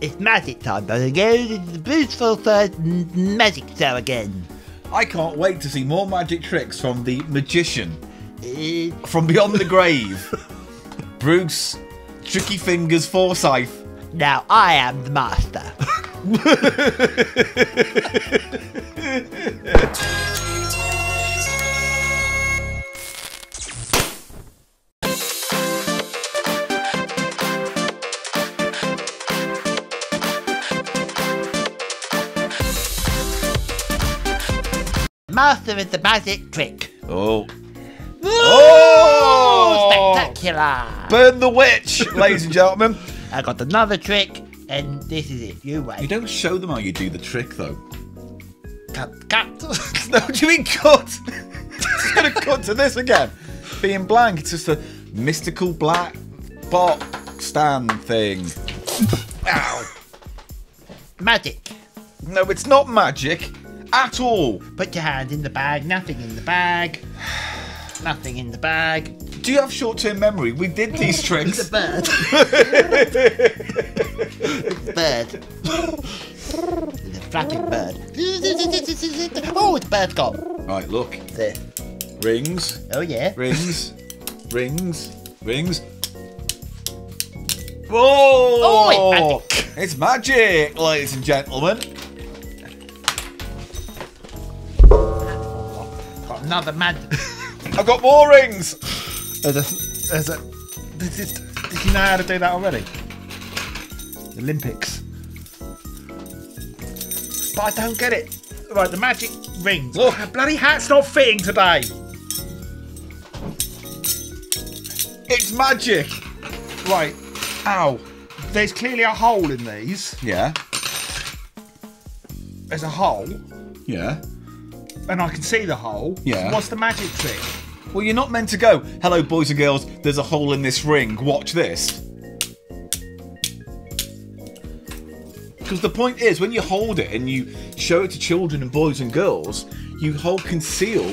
It's magic time, and girls. It's the beautiful Forsyth magic show again. I can't wait to see more magic tricks from the magician Uh, from beyond the grave. Bruce Tricky Fingers Forsyth. now I am the master. Master of the magic trick. Oh. Oh, spectacular! Burn the witch, ladies and gentlemen. I got another trick, and this is it. You wait. You don't show them how you do the trick though. cut, cut. No, what do you mean cut? it's gonna cut to this again. Being blank, it's just a mystical black box stand thing. Ow. Magic. No, it's not magic at all. Put your hand in the bag. Nothing in the bag. Nothing in the bag. Do you have short-term memory? We did these It's tricks. a bird. bird. It's a flapping bird. Oh, it's bird gone. Right, look. There. Rings, Oh yeah. rings, rings, rings. Whoa! Oh, it's It's magic, ladies and gentlemen. Another magic. I've got more rings. There's a, there's a, this is, did you know how to do that already? Olympics. But I don't get it. Right, the magic rings. Look. My bloody hat's not fitting today. It's magic. Right, Ow. there's clearly a hole in these. Yeah. There's a hole, Yeah. And I can see the hole. Yeah. What's the magic trick? Well, you're not meant to go, hello, boys and girls, there's a hole in this ring, watch this. Because the point is, when you hold it and you show it to children and boys and girls, you hold conceal.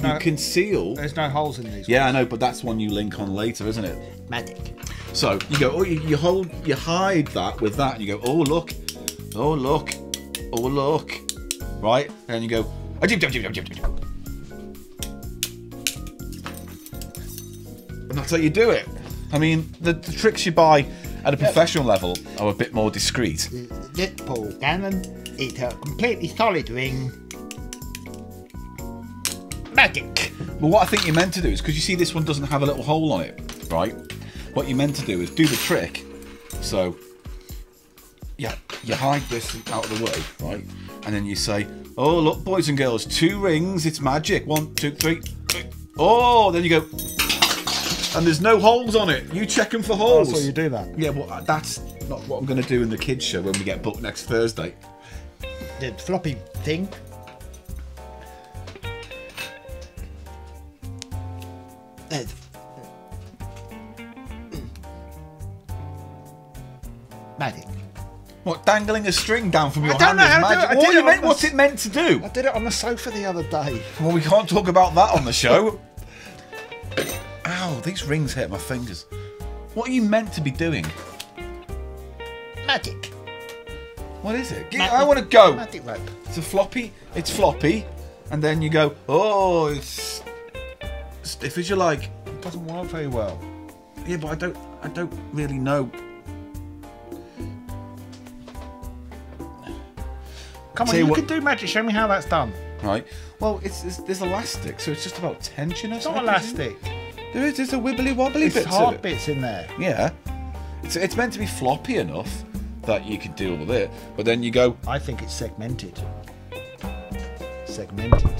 No. You conceal. There's no holes in these. Yeah, I know, but that's one you link on later, isn't it? Magic. So you go, oh, you, you hold, you hide that with that, and you go, oh look, oh look, oh look, right? And you go, "Ah, jib, jib, jib, jib, jib, jib." and that's how you do it. I mean, the, the tricks you buy at a professional level are a bit more discreet. This Paul Gannon. It's a completely solid ring. Magic. But what I think you're meant to do is because you see this one doesn't have a little hole on it, right? What you're meant to do is do the trick. So, yeah, you hide this out of the way, right? And then you say, "Oh, look, boys and girls, two rings. It's magic. One, two, three. three. Oh, then you go, and there's no holes on it. You check them for Oh, holes. so you do that. Yeah, well, that's not what I'm going to do in the kids show when we get booked next Thursday. The floppy thing. Magic. What, dangling a string down from your I don't hand know is how to do it. I What did do you it meant? on What's it meant to do? I did it on the sofa the other day. Well, we can't talk about that on the show. Ow, these rings hurt my fingers. What are you meant to be doing? Magic. What is it? Gi- Magic- I want to go. Magic rope. It's a floppy. It's floppy. And then you go, oh, it's stiff as you like. It doesn't work very well. Yeah, but I don't, I don't really know. Come on, Tell you what- can do magic. Show me how that's done. Right. Well, it's, it's there's elastic, so it's just about tension. It's not elastic. There is. There's a wibbly wobbly It's bit to hard it. bits in there. Yeah. It's, it's meant to be floppy enough that you can deal with it, but then you go, I think it's segmented. Segmented.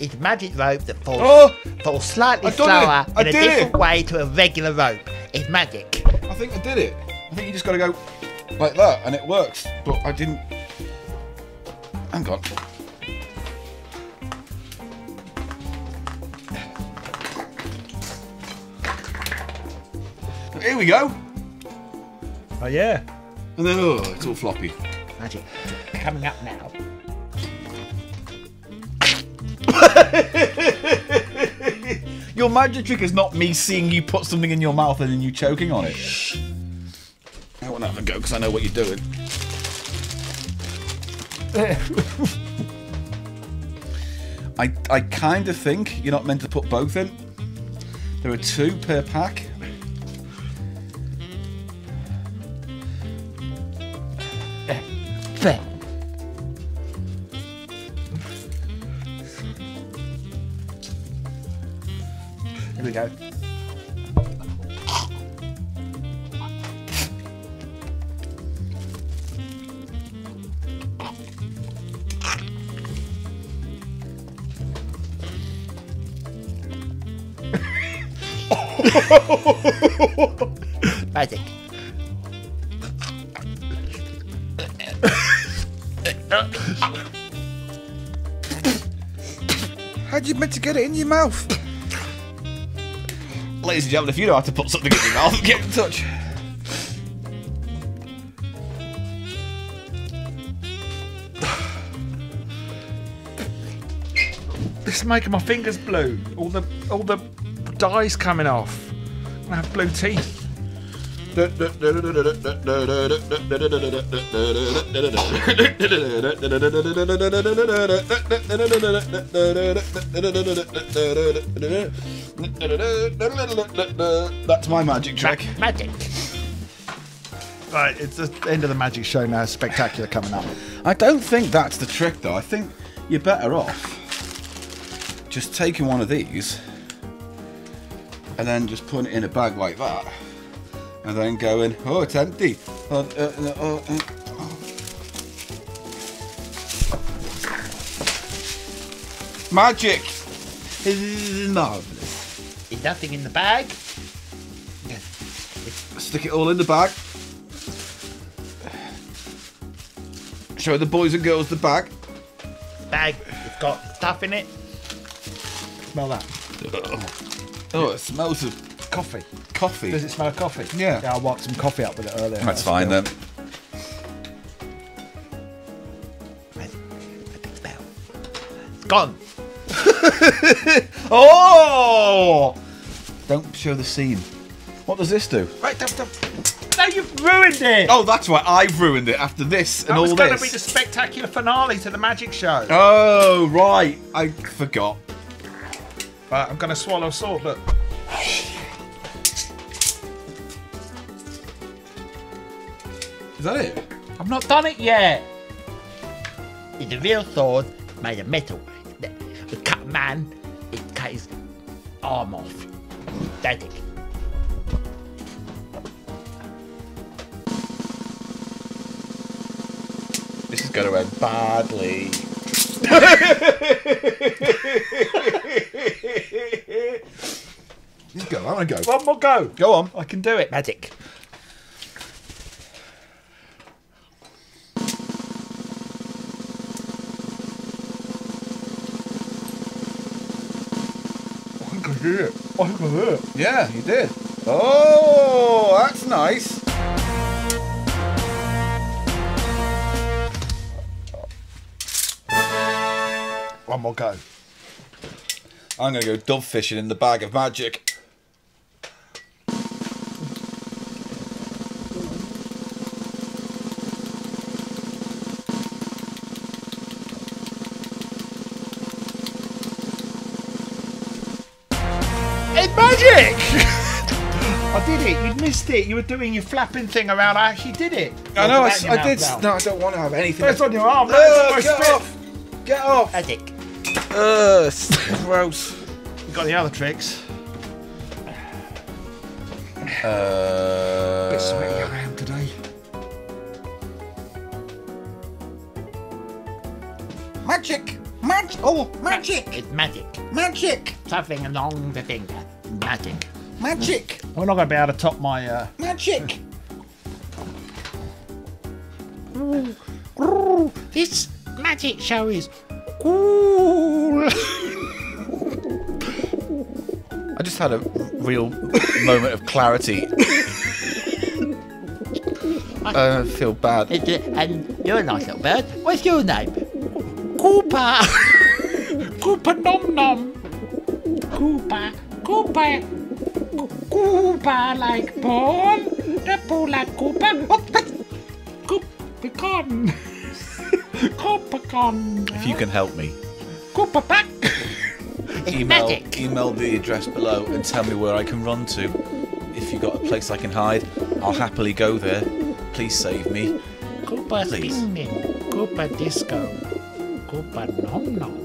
It's magic rope that falls, Oh! falls slightly done slower it! I in a did it! different way to a regular rope. It's magic. I think I did it. I think you just got to go like that, and it works. But I didn't. Hang on. Here we go. Oh yeah. And then, oh, it's all floppy. Magic. Coming up now. Your magic trick is not me seeing you put something in your mouth and then you choking on it. I want to have a go because I know what you're doing. I, I kind of think you're not meant to put both in. There are two per pack. Fair. Here we go. Magic. How'd you meant to get it in your mouth? Ladies and gentlemen, if you know how to put something in your mouth, get in touch. This is making my fingers blue. All the all the dye's coming off. I'm gonna have blue teeth. That's my magic trick. Magic. Right, it's the end of the magic show now. Spectacular coming up. I don't think that's the trick, though. I think you're better off just taking one of these and then just putting it in a bag like that, and then going, "Oh, it's empty." Uh, uh, uh, uh, uh. Magic. This is marvellous. There's nothing in the bag. Stick it all in the bag. Show the boys and girls the bag. Bag, it's got stuff in it. Smell that. Oh, it smells of Coffee. coffee. Does it smell of coffee? Yeah. Yeah, I wiped some coffee up with it earlier. That's fine then. Magic. Magic spell. It's gone. Oh! Don't show the scene. What does this do? Right, don't, don't. No, you've ruined it. Oh, that's why I've ruined it after this that and was all going to be the spectacular finale to the magic show. Oh, right. I forgot. Right, I'm going to swallow a sword. Look. Is that it? I've not done it yet. It's a real sword made of metal. The cut man, it cut his arm off. That's it. This is going to end badly. You go. I'm going to go. One more go. Go on. I can do it. Magic. I can do it. I can do it. Yeah, you did. Oh, that's nice. One more go. I'm going to go dove fishing in the bag of magic. It's magic! I did it. You missed it. You were doing your flapping thing around. I actually did it. I know, I, Put that in I did. mouth now. No, I don't want to have anything. It's on your arm. Ugh, That's get off! Get off! Magic. Ugh, it's gross. You got the other tricks. Uh, Bit sweaty around today. magic! Magic! Oh, magic! It's magic. Magic! Something along the finger. Magic. Magic! We're not going to be able to top my. Uh... Magic! This magic show is cool. I just had a real moment of clarity. I feel bad. It's and you're a nice little bird. What's your name? Cooper. Cooper Nom Nom. Cooper. Koopa. Koopa like Paul. The Paul like Koopa. Oh, Koopacon. Koopacon. If you can help me, Koopa email magic. email the address below and tell me where I can run to. If you've got a place I can hide, I'll happily go there. Please save me. Koopa Please. singing. Koopa disco. Koopa nom nom.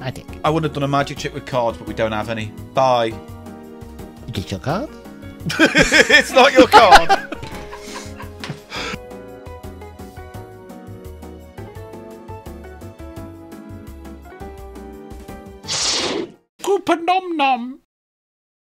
Magic. I would have done a magic trick with cards, but we don't have any. Bye. Is it your card? it's not your card. nom.